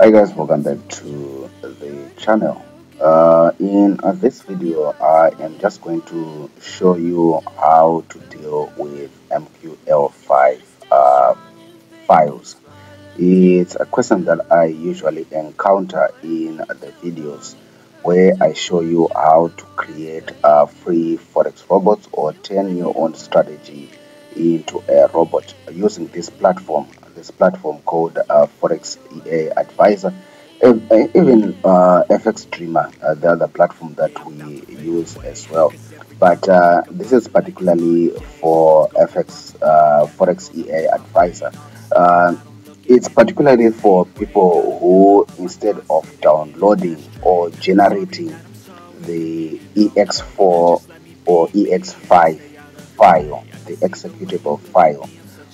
hi guys. Welcome back to the channel. Uh, in uh, this video i am just going to show you how to deal with mql5 uh, files. It's a question that i usually encounter in the videos where i show you how to create a free forex robot or turn your own strategy into a robot using this platform this platform called uh, Forex EA Advisor, even uh, fxDreema, uh, the other platform that we use as well. But uh, this is particularly for FX uh, Forex EA Advisor. Uh, it's particularly for people who, instead of downloading or generating the EX4 or EX5 file, the executable file,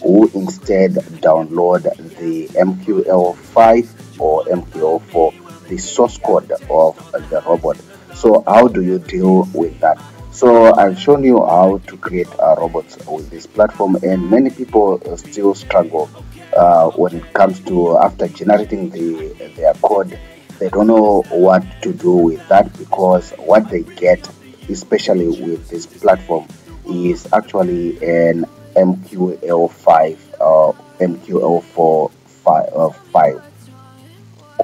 who instead download the MQL5 or MQL4, the source code of the robot. So how do you deal with that? So I've shown you how to create a robot with this platform and many people still struggle uh, when it comes to after generating the their code they don't know what to do with that because what they get especially with this platform is actually an MQL5 uh, MQL4 file. Uh, file.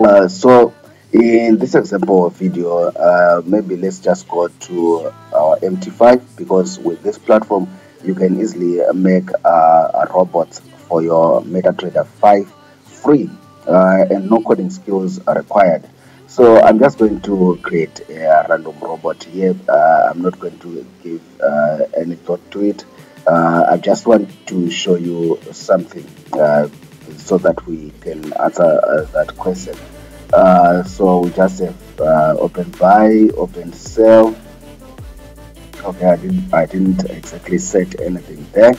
Uh, so in this example video, uh, maybe let's just go to our MT5 because with this platform, you can easily make a robot for your MetaTrader 5 free uh, and no coding skills are required. So I'm just going to create a random robot here. Uh, I'm not going to give any thought to it uh, I just want to show you something uh, so that we can answer uh, that question. Uh, so we just have uh, open buy, open sell. Okay, I didn't, I didn't exactly set anything there.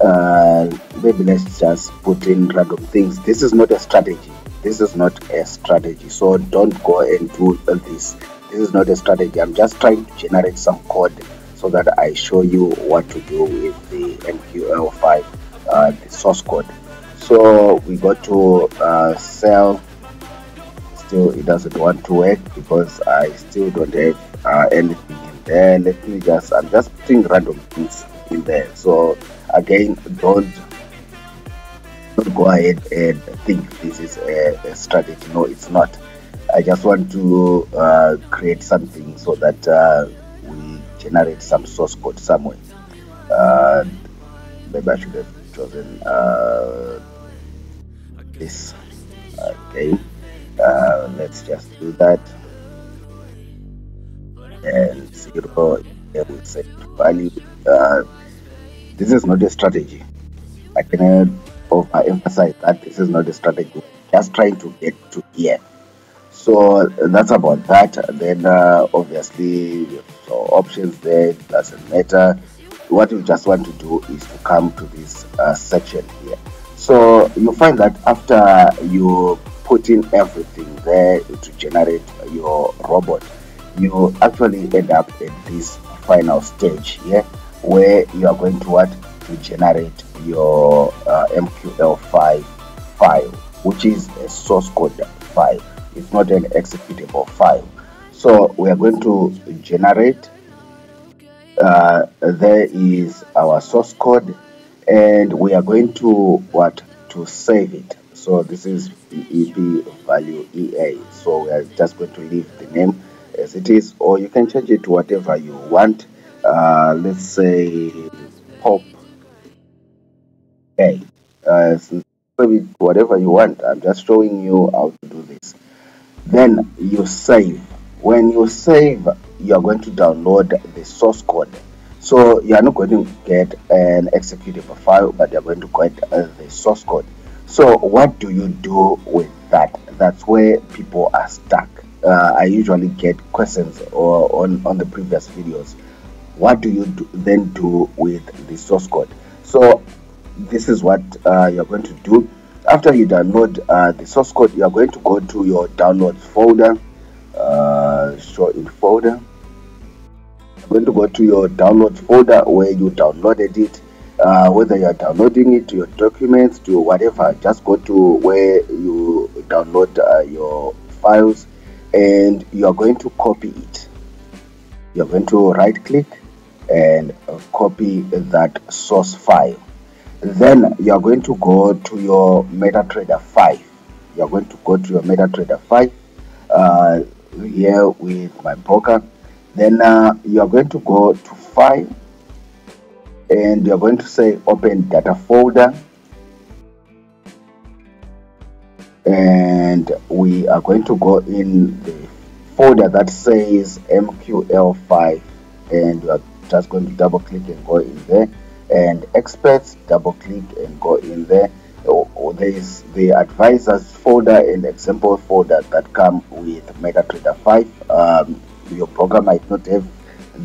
Uh, maybe let's just put in random things. This is not a strategy. This is not a strategy. So don't go and do this. This is not a strategy. I'm just trying to generate some code so that I show you what to do with the MQL5 uh, the source code. So we go to uh, sell. Still it doesn't want to work because I still don't have uh, anything in there. Let me just I'm just putting random things in there. So again don't don't go ahead and think this is a, a strategy. No it's not. I just want to uh, create something so that uh, generate some source code somewhere. Uh, maybe I should have chosen uh, this. Okay, uh, let's just do that. And zero, yeah, we set value. Uh, this is not a strategy. I can overemphasize that this is not a strategy. Just trying to get to here so that's about that. Then uh, obviously so options there doesn't matter. What you just want to do is to come to this uh, section here. So you find that after you put in everything there to generate your robot you actually end up at this final stage here where you are going to what? To generate your uh, mql5 file which is a source code file it's not an executable file. So we are going to generate uh, there is our source code and we are going to what to save it. So this is ep value ea so we are just going to leave the name as it is or you can change it to whatever you want. Uh, let's say pop a. Uh, whatever you want. I'm just showing you how to do this then you save. When you save you are going to download the source code. So you are not going to get an executable file but you're going to get uh, the source code. So what do you do with that? That's where people are stuck. Uh, i usually get questions or on on the previous videos. What do you do, then do with the source code? So this is what uh, you're going to do after you download uh, the source code you are going to go to your downloads folder uh, show in folder. You're going to go to your downloads folder where you downloaded it uh, whether you are downloading it to your documents to whatever just go to where you download uh, your files and you are going to copy it. You're going to right click and copy that source file then you are going to go to your MetaTrader 5 you are going to go to your MetaTrader 5 uh, here with my broker. Then uh, you are going to go to file and you're going to say open data folder. And we are going to go in the folder that says MQL5 and you are just going to double click and go in there and experts double click and go in there. Oh, there is the advisors folder and example folder that come with MetaTrader 5 um, your program might not have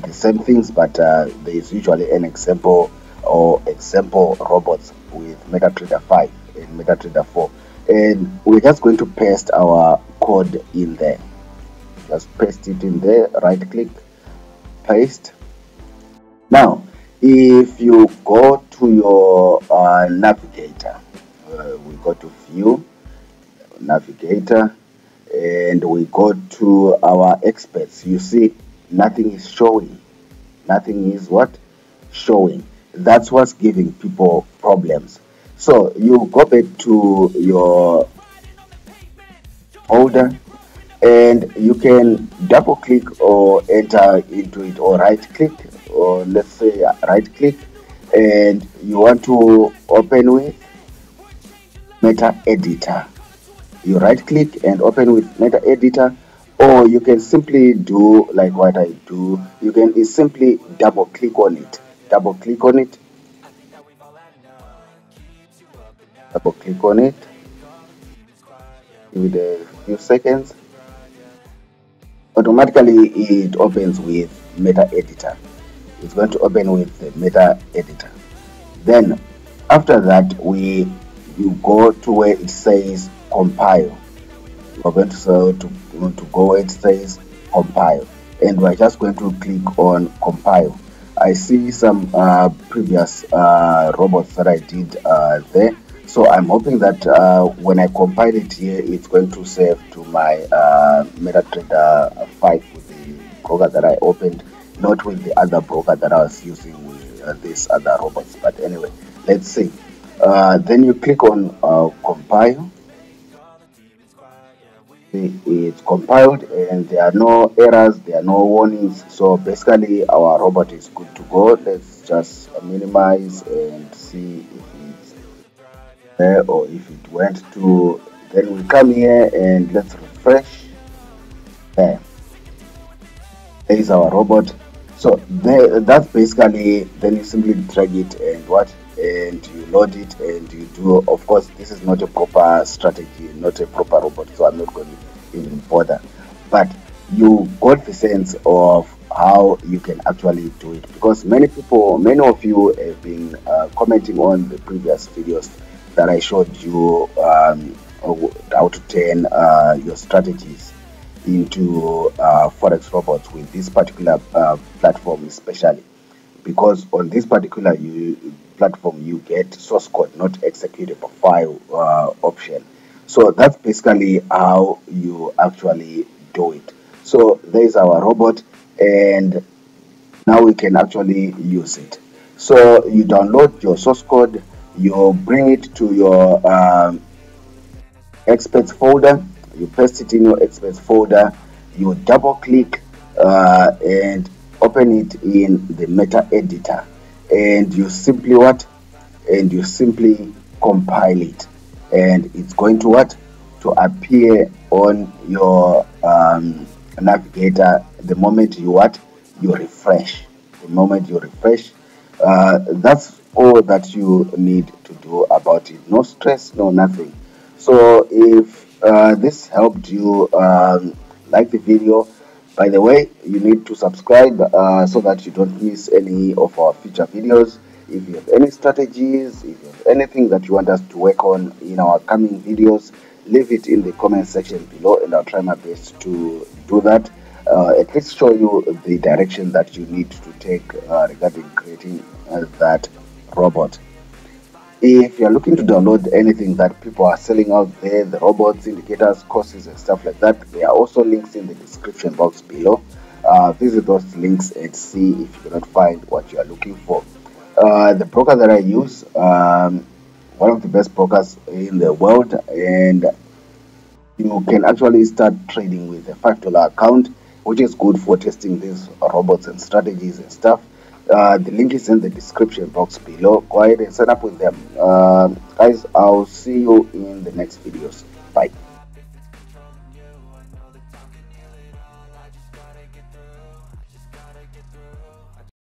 the same things but uh, there is usually an example or example robots with MetaTrader 5 and MetaTrader 4 and we're just going to paste our code in there. Just paste it in there right click paste if you go to your uh, navigator uh, we go to view navigator and we go to our experts. You see nothing is showing. Nothing is what? Showing. That's what's giving people problems. So you go back to your folder and you can double click or enter into it or right click or let's say right click and you want to open with meta editor. You right click and open with meta editor or you can simply do like what I do. You can simply double click on it. Double click on it. Double click on it. It a few seconds. Automatically it opens with meta editor it's going to open with the meta editor. Then after that we you go to where it says compile. We're going to, so to, to go where it says compile. And we're just going to click on compile. I see some uh, previous uh, robots that I did uh, there. So I'm hoping that uh, when I compile it here it's going to save to my uh, MetaTrader 5 with the broker that I opened not with the other broker that I was using with uh, these other robots but anyway let's see. Then you click on compile. It's compiled and there are no errors there are no warnings. So basically our robot is good to go. Let's just minimize and see if it's there or if it went to then we come here and let's refresh. There. There is our robot so that's basically then you simply drag it and what? And you load it and you do of course this is not a proper strategy not a proper robot so i'm not going to even bother. But you got the sense of how you can actually do it because many people many of you have been uh, commenting on the previous videos that i showed you um, how to turn uh, your strategies into uh, forex robots with this particular uh, platform especially. Because on this particular you, platform you get source code not executable file uh, option. So that's basically how you actually do it. So there's our robot and now we can actually use it. So you download your source code you bring it to your um, experts folder you paste it in your experts folder you double click uh, and open it in the meta editor. And you simply what? And you simply compile it. And it's going to what? To appear on your um, navigator the moment you what? You refresh. The moment you refresh. Uh, that's all that you need to do about it. No stress no nothing. So if uh, this helped you um, like the video. By the way you need to subscribe uh, so that you don't miss any of our future videos. If you have any strategies if you have anything that you want us to work on in our coming videos leave it in the comment section below and i'll try my best to do that. Uh, at least show you the direction that you need to take uh, regarding creating uh, that robot if you're looking to download anything that people are selling out there the robots indicators courses and stuff like that there are also links in the description box below. Uh, visit those links and see if you cannot find what you are looking for. Uh, the broker that i use um, one of the best brokers in the world and you can actually start trading with a five dollar account which is good for testing these robots and strategies and stuff uh, the link is in the description box below. Go ahead and sign up with them. Uh, guys i'll see you in the next videos. Bye